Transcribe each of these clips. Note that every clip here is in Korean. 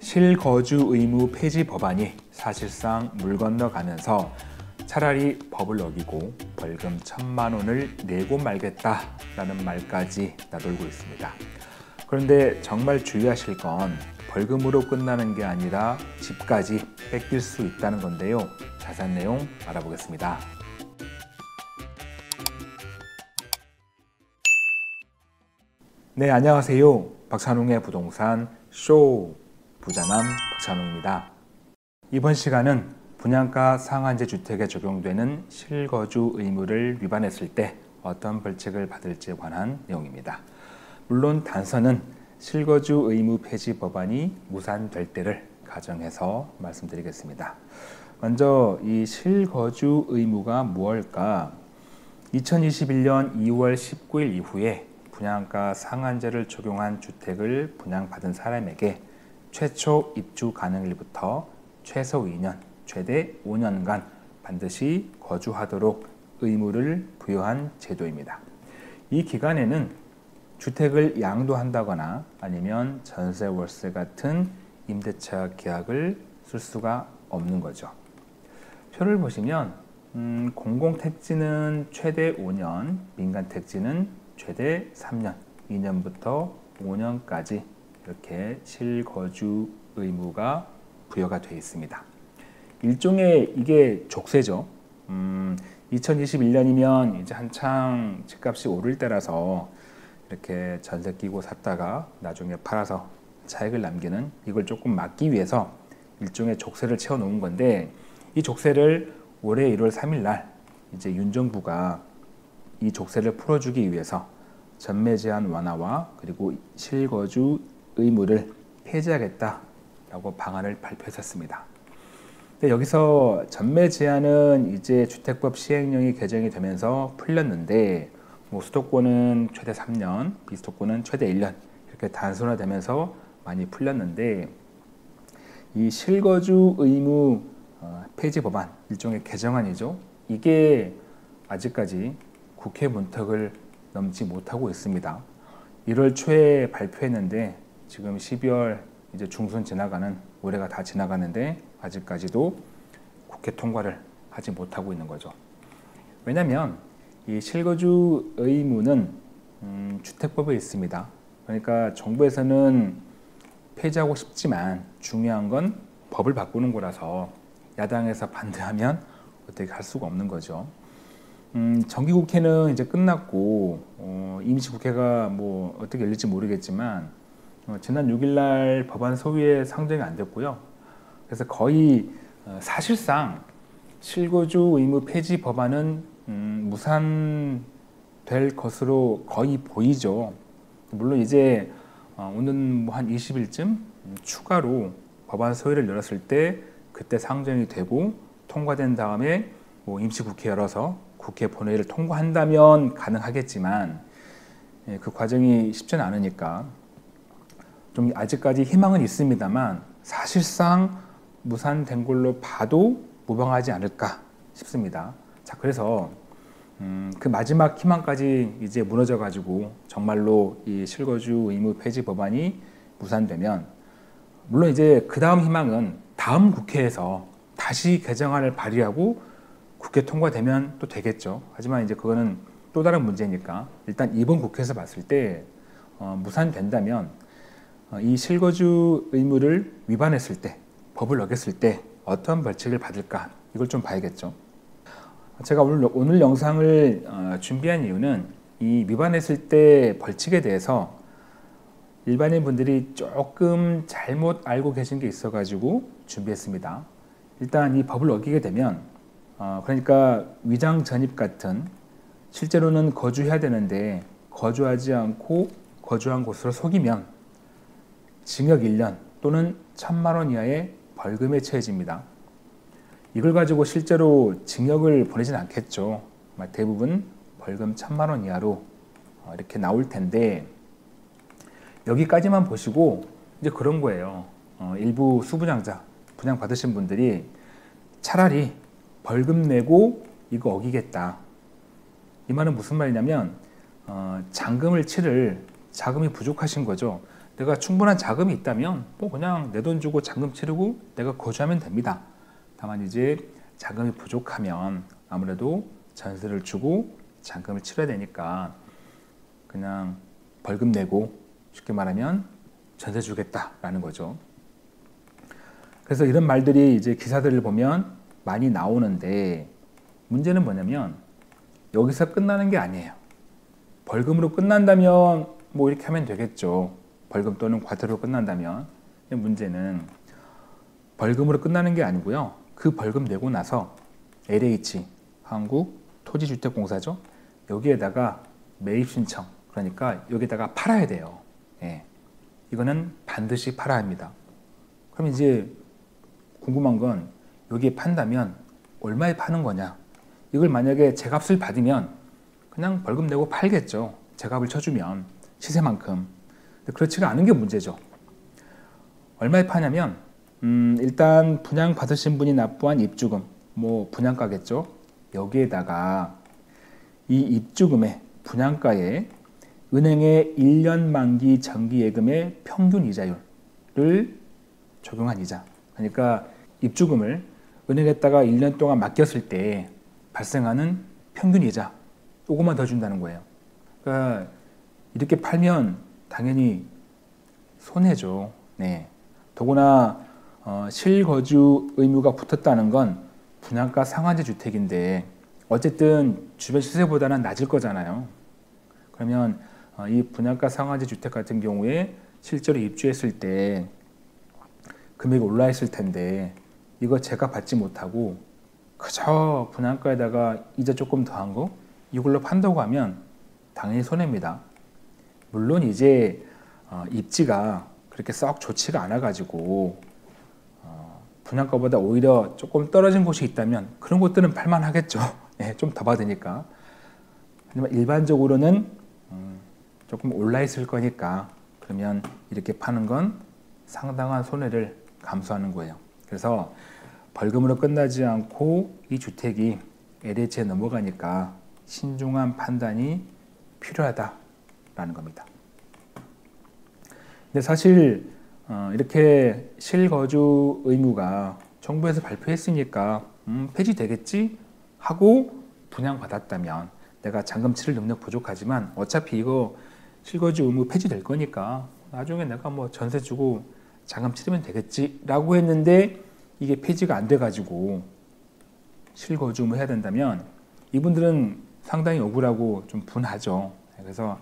실거주 의무 폐지 법안이 사실상 물 건너가면서 차라리 법을 어기고 벌금 천만 원을 내고 말겠다라는 말까지 나돌고 있습니다. 그런데 정말 주의하실 건 벌금으로 끝나는 게 아니라 집까지 뺏길 수 있다는 건데요. 자세한 내용 알아보겠습니다. 네, 안녕하세요. 박찬웅의 부동산 쇼 부자남 박찬웅입니다. 이번 시간은 분양가 상한제 주택에 적용되는 실거주 의무를 위반했을 때 어떤 벌칙을 받을지에 관한 내용입니다. 물론 단서는 실거주 의무 폐지 법안이 무산될 때를 가정해서 말씀드리겠습니다. 먼저 이 실거주 의무가 무엇일까? 2021년 2월 19일 이후에 분양가 상한제를 적용한 주택을 분양받은 사람에게 최초 입주 가능일부터 최소 2년, 최대 5년간 반드시 거주하도록 의무를 부여한 제도입니다. 이 기간에는 주택을 양도한다거나 아니면 전세 월세 같은 임대차 계약을 쓸 수가 없는 거죠. 표를 보시면 음, 공공택지는 최대 5년, 민간택지는 최대 3년, 2년부터 5년까지 이렇게 실거주 의무가 부여가 되어 있습니다. 일종의 이게 족쇄죠. 음, 2021년이면 이제 한창 집값이 오를 때라서 이렇게 전세 끼고 샀다가 나중에 팔아서 차익을 남기는 이걸 조금 막기 위해서 일종의 족쇄를 채워 놓은 건데 이 족쇄를 올해 1월 3일 날 이제 윤 정부가 이 족쇄를 풀어주기 위해서 전매 제한 완화와 그리고 실거주 의무를 폐지하겠다라고 방안을 발표했었습니다. 근데 여기서 전매 제한은 이제 주택법 시행령이 개정이 되면서 풀렸는데 뭐 수도권은 최대 3년, 비수도권은 최대 1년 이렇게 단순화되면서 많이 풀렸는데 이 실거주 의무 어, 폐지 법안 일종의 개정안이죠. 이게 아직까지 국회 문턱을 넘지 못하고 있습니다. 1월 초에 발표했는데 지금 12월 이제 중순 지나가는 올해가 다 지나가는데 아직까지도 국회 통과를 하지 못하고 있는 거죠. 왜냐하면 이 실거주 의무는 음, 주택법에 있습니다. 그러니까 정부에서는 폐지하고 싶지만 중요한 건 법을 바꾸는 거라서 야당에서 반대하면 어떻게 할 수가 없는 거죠. 음, 정기국회는 이제 끝났고 어, 임시국회가 뭐 어떻게 열릴지 모르겠지만 어, 지난 6일날 법안 소위에 상정이 안 됐고요. 그래서 거의 어, 사실상 실거주 의무 폐지 법안은 음, 무산될 것으로 거의 보이죠. 물론 이제 어, 오는 뭐 한 20일쯤 음, 추가로 법안 소위를 열었을 때 그때 상정이 되고 통과된 다음에 뭐 임시국회 열어서 국회 본회의를 통과한다면 가능하겠지만 예, 그 과정이 쉽지는 않으니까 좀 아직까지 희망은 있습니다만 사실상 무산된 걸로 봐도 무방하지 않을까 싶습니다. 자, 그래서 음, 그 마지막 희망까지 이제 무너져 가지고 정말로 이 실거주 의무 폐지 법안이 무산되면 물론 이제 그 다음 희망은 다음 국회에서 다시 개정안을 발의하고 국회 통과되면 또 되겠죠. 하지만 이제 그거는 또 다른 문제니까 일단 이번 국회에서 봤을 때 어, 무산된다면 어, 이 실거주 의무를 위반했을 때, 법을 어겼을 때 어떤 벌칙을 받을까 이걸 좀 봐야겠죠. 제가 오늘, 오늘 영상을 어, 준비한 이유는 이 위반했을 때 벌칙에 대해서 일반인 분들이 조금 잘못 알고 계신 게 있어가지고 준비했습니다. 일단 이 법을 어기게 되면 어, 그러니까 위장 전입 같은 실제로는 거주해야 되는데 거주하지 않고 거주한 곳으로 속이면 징역 1년 또는 천만 원 이하의 벌금에 처해집니다. 이걸 가지고 실제로 징역을 보내진 않겠죠. 대부분 벌금 천만 원 이하로 어, 이렇게 나올 텐데 여기까지만 보시고 이제 그런 거예요. 어, 일부 수분양자 분양 받으신 분들이 차라리 벌금 내고 이거 어기겠다. 이 말은 무슨 말이냐면 어, 잔금을 치를 자금이 부족하신 거죠. 내가 충분한 자금이 있다면 뭐 그냥 내 돈 주고 잔금 치르고 내가 거주하면 됩니다. 다만 이제 자금이 부족하면 아무래도 전세를 주고 잔금을 치러야 되니까 그냥 벌금 내고 쉽게 말하면 전세 주겠다라는 거죠. 그래서 이런 말들이 이제 기사들을 보면 많이 나오는데 문제는 뭐냐면 여기서 끝나는 게 아니에요. 벌금으로 끝난다면 뭐 이렇게 하면 되겠죠. 벌금 또는 과태료 끝난다면. 문제는 벌금으로 끝나는 게 아니고요. 그 벌금 내고 나서 LH 한국 토지주택공사죠. 여기에다가 매입 신청 그러니까 여기다가 팔아야 돼요. 예. 이거는 반드시 팔아야 합니다. 그럼 이제 궁금한 건 여기에 판다면 얼마에 파는 거냐? 이걸 만약에 제값을 받으면 그냥 벌금 내고 팔겠죠. 제값을 쳐주면 시세만큼. 그렇지가 않은 게 문제죠. 얼마에 파냐면 음, 일단 분양 받으신 분이 납부한 입주금, 뭐 분양가겠죠. 여기에다가 이 입주금의 분양가에 은행의 1년 만기 정기 예금의 평균 이자율을 적용한 이자. 그러니까 입주금을 은행에다가 1년 동안 맡겼을 때 발생하는 평균 이자 요것만 더 준다는 거예요. 그러니까 이렇게 팔면 당연히 손해죠. 네. 더구나 어, 실거주 의무가 붙었다는 건 분양가 상한제 주택인데 어쨌든 주변 시세보다는 낮을 거잖아요. 그러면 어, 이 분양가 상한제 주택 같은 경우에 실제로 입주했을 때 금액이 올라 있을 텐데 이거 제가 받지 못하고 그저 분양가에다가 이자 조금 더한 거 이걸로 판다고 하면 당연히 손해입니다. 물론 이제 어, 입지가 그렇게 썩 좋지가 않아 가지고 어, 분양가보다 오히려 조금 떨어진 곳이 있다면 그런 곳들은 팔만 하겠죠. 예, 좀 더 받으니까. 하지만 일반적으로는 음, 조금 올라 있을 거니까 그러면 이렇게 파는 건 상당한 손해를 감수하는 거예요. 그래서 벌금으로 끝나지 않고 이 주택이 LH에 넘어가니까 신중한 판단이 필요하다 라는 겁니다. 근데 사실 어, 이렇게 실거주 의무가 정부에서 발표했으니까 음, 폐지되겠지 하고 분양받았다면 내가 잔금 치를 능력 부족하지만 어차피 이거 실거주 의무 폐지될 거니까 나중에 내가 뭐 전세 주고 잔금 치르면 되겠지라고 했는데 이게 폐지가 안 돼가지고 실거주 의무 해야 된다면 이분들은 상당히 억울하고 좀 분하죠. 그래서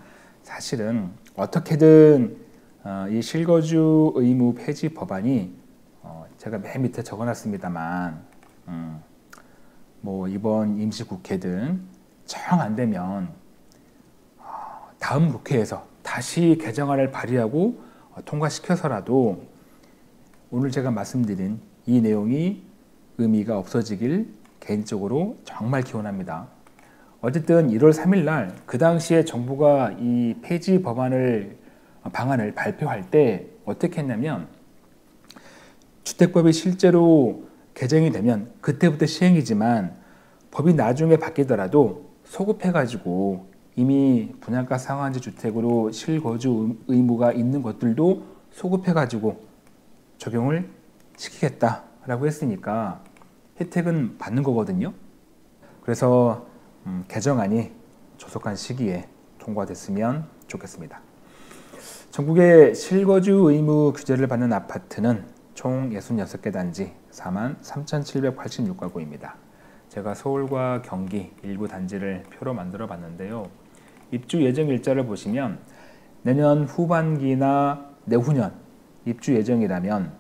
사실은 어떻게든 어, 이 실거주 의무 폐지 법안이 어, 제가 맨 밑에 적어놨습니다만 음, 뭐 이번 임시국회든 정 안 되면 어, 다음 국회에서 다시 개정안을 발의하고 통과시켜서라도 오늘 제가 말씀드린 이 내용이 의미가 없어지길 개인적으로 정말 기원합니다. 어쨌든 1월 3일 날 그 당시에 정부가 이 폐지 법안을 방안을 발표할 때 어떻게 했냐면 주택법이 실제로 개정이 되면 그때부터 시행이지만 법이 나중에 바뀌더라도 소급해 가지고 이미 분양가 상한제 주택으로 실거주 의무가 있는 것들도 소급해 가지고 적용을 시키겠다라고 했으니까 혜택은 받는 거거든요. 그래서 음, 개정안이 조속한 시기에 통과됐으면 좋겠습니다. 전국의 실거주 의무 규제를 받는 아파트는 총 66개 단지 4만 3,786가구입니다. 제가 서울과 경기 일부 단지를 표로 만들어 봤는데요. 입주 예정 일자를 보시면 내년 후반기나 내후년 입주 예정이라면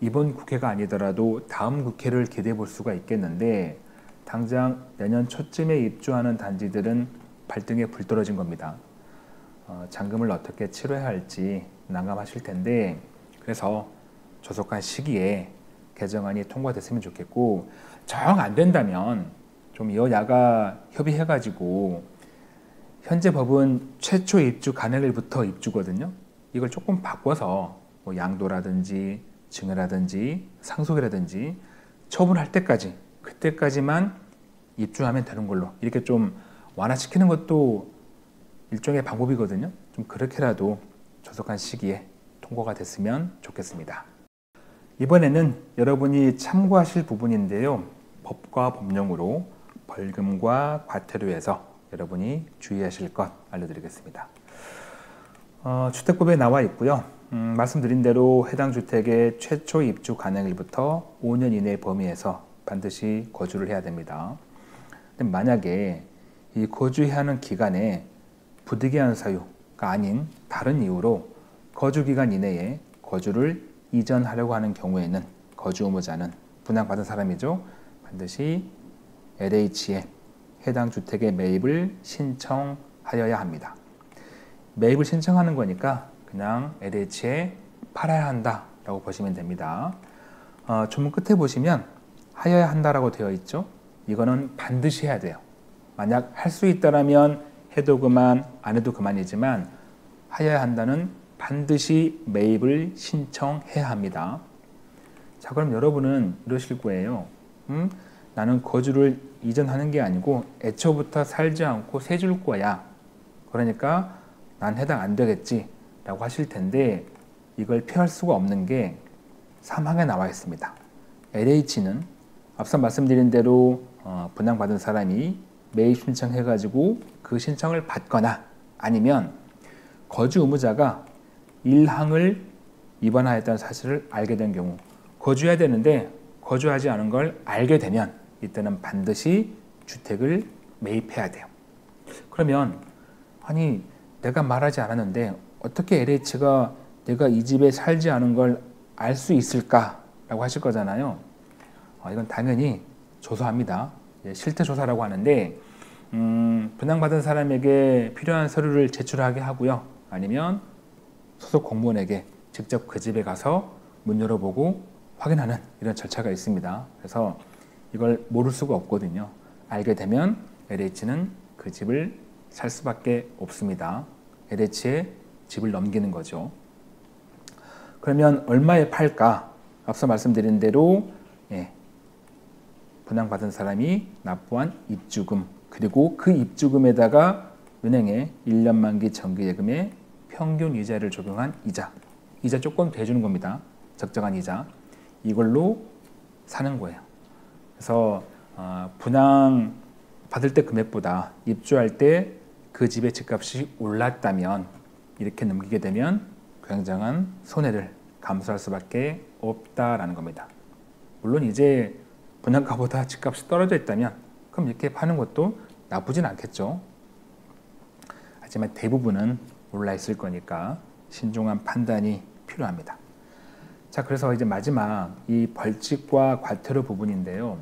이번 국회가 아니더라도 다음 국회를 기대해 볼 수가 있겠는데 당장 내년 초쯤에 입주하는 단지들은 발등에 불 떨어진 겁니다. 어, 잔금을 어떻게 치러야 할지 난감하실 텐데 그래서 조속한 시기에 개정안이 통과됐으면 좋겠고 정 안 된다면 좀 여야가 협의해가지고 현재 법은 최초 입주 간행일부터 입주거든요. 이걸 조금 바꿔서 뭐 양도라든지 증여라든지 상속이라든지 처분할 때까지 그때까지만 입주하면 되는 걸로 이렇게 좀 완화시키는 것도 일종의 방법이거든요. 좀 그렇게라도 조속한 시기에 통과가 됐으면 좋겠습니다. 이번에는 여러분이 참고하실 부분인데요. 법과 법령으로 벌금과 과태료에서 여러분이 주의하실 것 알려드리겠습니다. 어, 주택법에 나와 있고요. 음, 말씀드린 대로 해당 주택의 최초 입주 가능일부터 5년 이내 범위에서 반드시 거주를 해야 됩니다. 만약에 이 거주해야 하는 기간에 부득이한 사유가 아닌 다른 이유로 거주 기간 이내에 거주를 이전하려고 하는 경우에는 거주 의무자는 분양받은 사람이죠. 반드시 LH에 해당 주택의 매입을 신청하여야 합니다. 매입을 신청하는 거니까 그냥 LH에 팔아야 한다라고 보시면 됩니다. 어, 조문 끝에 보시면 하여야 한다라고 되어 있죠. 이거는 반드시 해야 돼요. 만약 할 수 있다라면 해도 그만, 안 해도 그만이지만 하여야 한다는 반드시 매입을 신청해야 합니다. 자, 그럼 여러분은 이러실 거예요. 음? 나는 거주를 이전하는 게 아니고 애초부터 살지 않고 세 줄 거야. 그러니까 난 해당 안 되겠지. 라고 하실 텐데 이걸 피할 수가 없는 게 사망에 나와 있습니다. LH는 앞서 말씀드린 대로 어, 분양받은 사람이 매입 신청해가지고 그 신청을 받거나 아니면 거주 의무자가 일항을 위반하였다는 사실을 알게 된 경우 거주해야 되는데 거주하지 않은 걸 알게 되면 이때는 반드시 주택을 매입해야 돼요. 그러면 아니 내가 말하지 않았는데 어떻게 LH가 내가 이 집에 살지 않은 걸 알 수 있을까라고 하실 거잖아요. 어, 이건 당연히 조사합니다. 예, 실태 조사라고 하는데 음, 분양받은 사람에게 필요한 서류를 제출하게 하고요. 아니면 소속 공무원에게 직접 그 집에 가서 문 열어보고 확인하는 이런 절차가 있습니다. 그래서 이걸 모를 수가 없거든요. 알게 되면 LH는 그 집을 살 수밖에 없습니다. LH에 집을 넘기는 거죠. 그러면 얼마에 팔까? 앞서 말씀드린 대로 예, 분양받은 사람이 납부한 입주금 그리고 그 입주금에다가 은행에 1년 만기 정기예금의 평균 이자를 적용한 이자 이자 조금 대주는 겁니다. 적정한 이자 이걸로 사는 거예요. 그래서 어, 분양 받을 때 금액보다 입주할 때 그 집의 집값이 올랐다면 이렇게 넘기게 되면 굉장한 손해를 감수할 수밖에 없다라는 겁니다. 물론 이제 분양가보다 집값이 떨어져 있다면 그럼 이렇게 파는 것도 나쁘진 않겠죠. 하지만 대부분은 올라 있을 거니까 신중한 판단이 필요합니다. 자, 그래서 이제 마지막 이 벌칙과 과태료 부분인데요.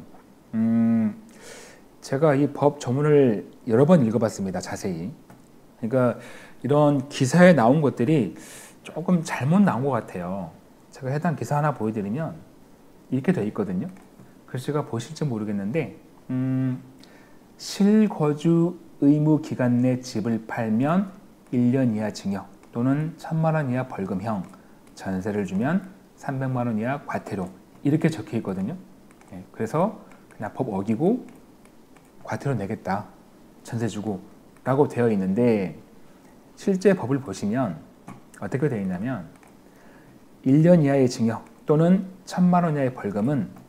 음, 제가 이 법 조문을 여러 번 읽어봤습니다. 자세히. 그러니까 이런 기사에 나온 것들이 조금 잘못 나온 것 같아요. 제가 해당 기사 하나 보여드리면 이렇게 돼 있거든요. 제가 보실지 모르겠는데 음, 실거주 의무 기간 내 집을 팔면 1년 이하 징역 또는 1천만 원 이하 벌금형, 전세를 주면 300만 원 이하 과태료 이렇게 적혀 있거든요. 네, 그래서 그냥 법 어기고 과태료 내겠다, 전세 주고 라고 되어 있는데 실제 법을 보시면 어떻게 되어 있냐면 1년 이하의 징역 또는 1천만 원 이하의 벌금은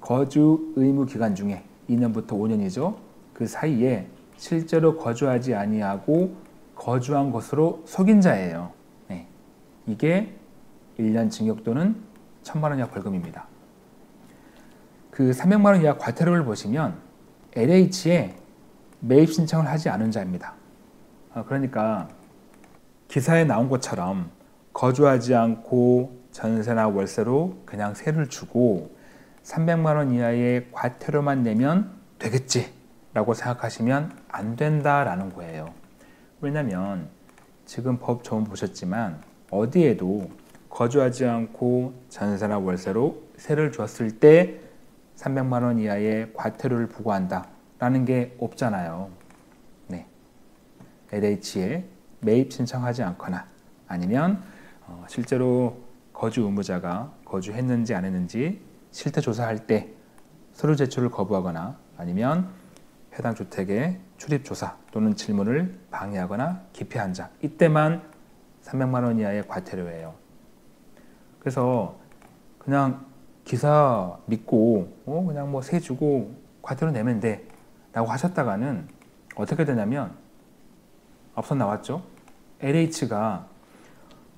거주 의무 기간 중에 2년부터 5년이죠. 그 사이에 실제로 거주하지 아니하고 거주한 것으로 속인 자예요. 네. 이게 1년 징역 또는 1천만 원 이하 벌금입니다. 그 300만 원 이하 과태료를 보시면 LH에 매입 신청을 하지 않은 자입니다. 아, 그러니까 기사에 나온 것처럼 거주하지 않고 전세나 월세로 그냥 세를 주고 300만 원 이하의 과태료만 내면 되겠지라고 생각하시면 안 된다라는 거예요. 왜냐하면 지금 법 조문 보셨지만 어디에도 거주하지 않고 전세나 월세로 세를 줬을 때 300만 원 이하의 과태료를 부과한다라는 게 없잖아요. 네. LH에 매입 신청하지 않거나 아니면 어, 실제로 거주 의무자가 거주했는지 안 했는지 실태 조사할 때 서류 제출을 거부하거나 아니면 해당 주택의 출입 조사 또는 질문을 방해하거나 기피한 자 이때만 300만 원 이하의 과태료예요. 그래서 그냥 기사 믿고 어 그냥 뭐 세 주고 과태료 내면 돼라고 하셨다가는 어떻게 되냐면 앞서 나왔죠. LH가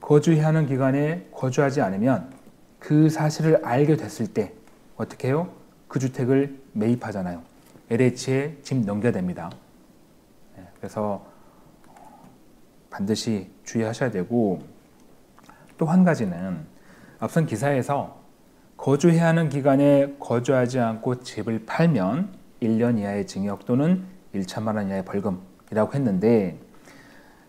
거주해야 하는 기간에 거주하지 않으면 그 사실을 알게 됐을 때 어떻게 해요? 그 주택을 매입하잖아요. LH에 집 넘겨야 됩니다. 네, 그래서 반드시 주의하셔야 되고 또 한 가지는 앞선 기사에서 거주해야 하는 기간에 거주하지 않고 집을 팔면 1년 이하의 징역 또는 1천만 원 이하의 벌금이라고 했는데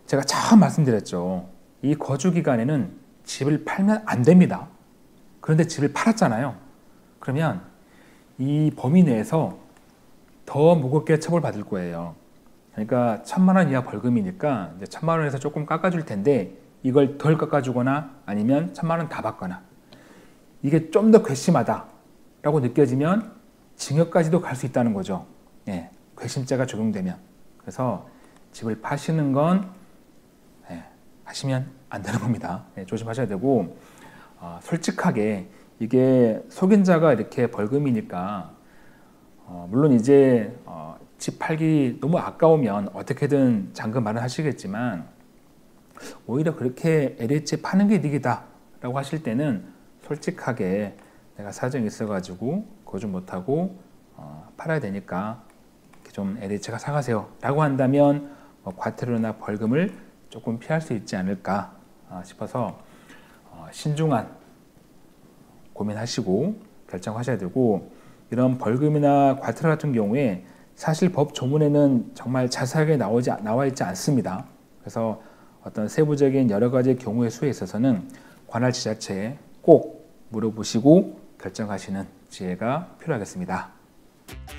제가 처음 말씀드렸죠. 이 거주 기간에는 집을 팔면 안 됩니다. 그런데 집을 팔았잖아요. 그러면 이 범위 내에서 더 무겁게 처벌받을 거예요. 그러니까 천만 원 이하 벌금이니까 이제 천만 원에서 조금 깎아줄 텐데 이걸 덜 깎아주거나 아니면 천만 원 다 받거나 이게 좀 더 괘씸하다라고 느껴지면 징역까지도 갈 수 있다는 거죠. 예, 괘씸죄가 적용되면 그래서 집을 파시는 건 예, 하시면 안 되는 겁니다. 예, 조심하셔야 되고 어, 솔직하게 이게 속인 자가 이렇게 벌금이니까 어, 물론 이제 어, 집 팔기 너무 아까우면 어떻게든 잔금 마련하시겠지만 오히려 그렇게 LH 파는 게 이득이다라고 하실 때는 솔직하게 내가 사정이 있어가지고 거주 못하고 어, 팔아야 되니까 좀 LH가 사가세요라고 한다면 뭐 과태료나 벌금을 조금 피할 수 있지 않을까 어, 싶어서 어, 신중한 고민하시고 결정하셔야 되고 이런 벌금이나 과태료 같은 경우에 사실 법 조문에는 정말 자세하게 나오지 나와 있지 않습니다. 그래서 어떤 세부적인 여러 가지 경우의 수에 있어서는 관할 지자체에 꼭 물어보시고 결정하시는 지혜가 필요하겠습니다.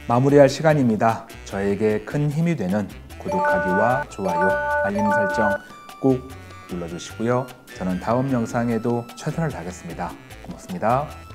마무리할 시간입니다. 저에게 큰 힘이 되는 구독하기와 좋아요, 알림 설정 꼭 눌러주시고요. 저는 다음 영상에도 최선을 다하겠습니다. 고맙습니다.